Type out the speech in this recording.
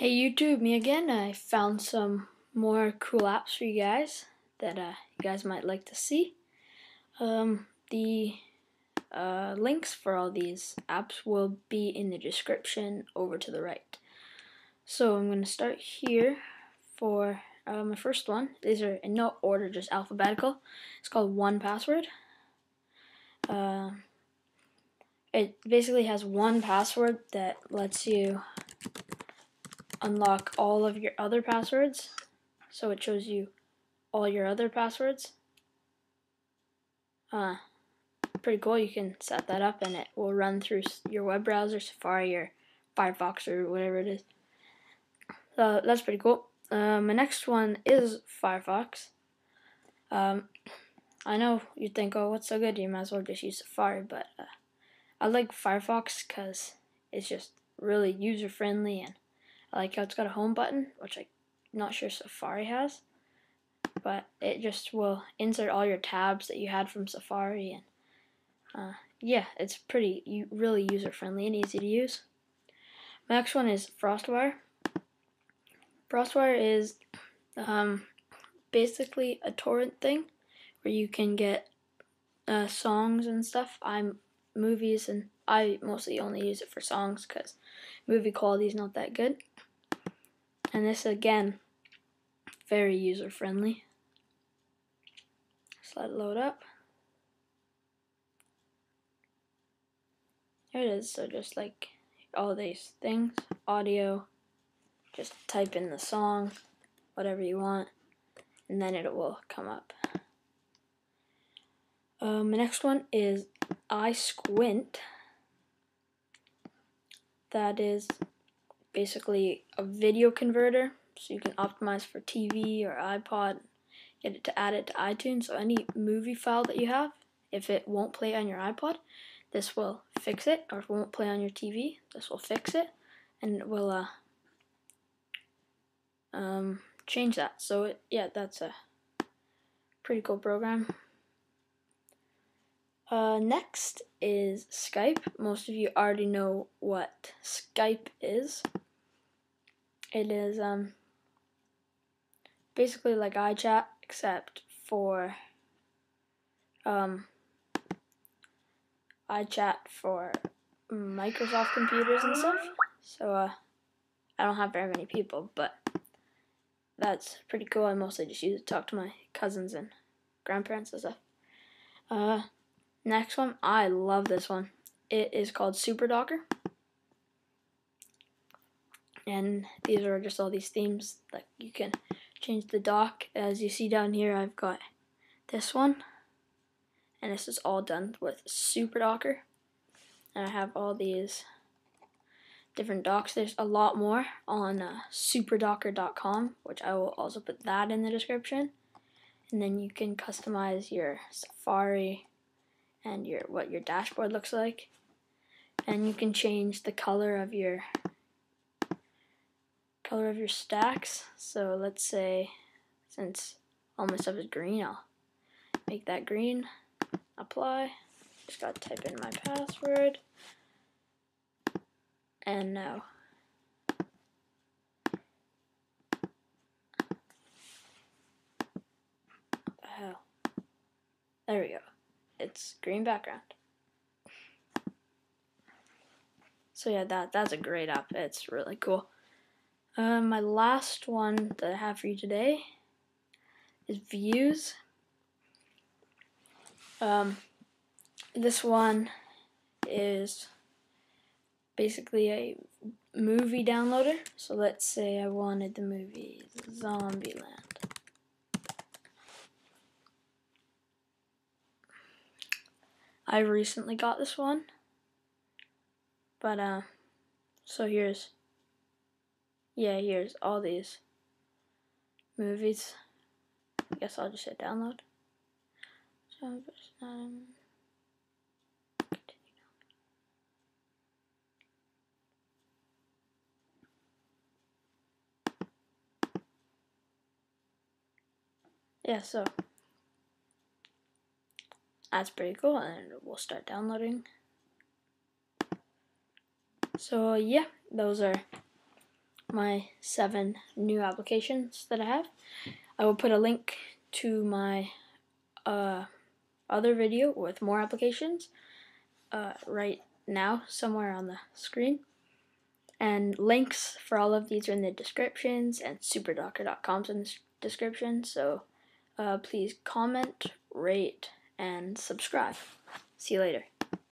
Hey YouTube, me again. I found some more cool apps for you guys that uh, you guys might like to see. Um, the uh, links for all these apps will be in the description over to the right. So I'm going to start here for uh, my first one. These are in no order, just alphabetical. It's called 1Password. Uh, it basically has one password that lets you unlock all of your other passwords. So it shows you all your other passwords. Uh, pretty cool. You can set that up and it will run through your web browser, Safari or Firefox or whatever it is. So that's pretty cool. Uh, my next one is Firefox. Um, I know you think, oh, what's so good? You might as well just use Safari, but uh, I like Firefox because it's just really user friendly and like how it's got a home button, which I'm not sure Safari has. But it just will insert all your tabs that you had from Safari. And uh, yeah, it's pretty, really user friendly and easy to use. Next one is FrostWire. FrostWire is um, basically a torrent thing where you can get uh, songs and stuff. I'm movies and I mostly only use it for songs because movie quality is not that good. And this again, very user friendly. Just let it load up. Here it is, so just like all these things, audio, just type in the song, whatever you want, and then it will come up. Um, the next one is iSquint. That is basically a video converter, so you can optimize for TV or iPod, get it to add it to iTunes. So any movie file that you have, if it won't play on your iPod, this will fix it, or if it won't play on your TV, this will fix it, and it will uh, um, change that. So it, yeah, that's a pretty cool program. Uh, next is Skype. Most of you already know what Skype is. It is um, basically like iChat, except for um, iChat for Microsoft computers and stuff. So uh, I don't have very many people, but that's pretty cool. I mostly just use it to talk to my cousins and grandparents and stuff. Uh, Next one, I love this one. It is called SuperDocker. And these are just all these themes that you can change the dock. As you see down here, I've got this one. And this is all done with SuperDocker. And I have all these different docks. There's a lot more on uh, superdocker.com, which I will also put that in the description. And then you can customize your Safari and your what your dashboard looks like. And you can change the color of your color of your stacks. So let's say since all my stuff is green, I'll make that green. Apply. Just gotta type in my password. And now the hell? There we go it's green background. So yeah, that that's a great app. It's really cool. Uh, my last one that I have for you today is Vuze. Um, this one is basically a movie downloader. So let's say I wanted the movie Zombieland. I recently got this one. But, uh, so here's, yeah, here's all these movies. I guess I'll just hit download. So, um, yeah, so that's pretty cool and we'll start downloading so yeah those are my seven new applications that I have. I will put a link to my uh, other video with more applications uh, right now somewhere on the screen. And links for all of these are in the descriptions and superdocker.com's in the description. So uh, please comment, rate, and subscribe. See you later.